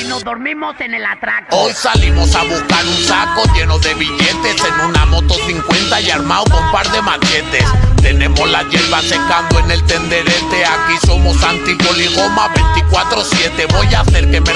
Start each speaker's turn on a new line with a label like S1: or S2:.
S1: y nos dormimos en el atraco.
S2: Hoy salimos a buscar un saco lleno de billetes en una moto 50 y armado con un par de machetes. Tenemos la hierba secando en el tenderete. Aquí somos antipoligoma 24-7. Voy a hacer que me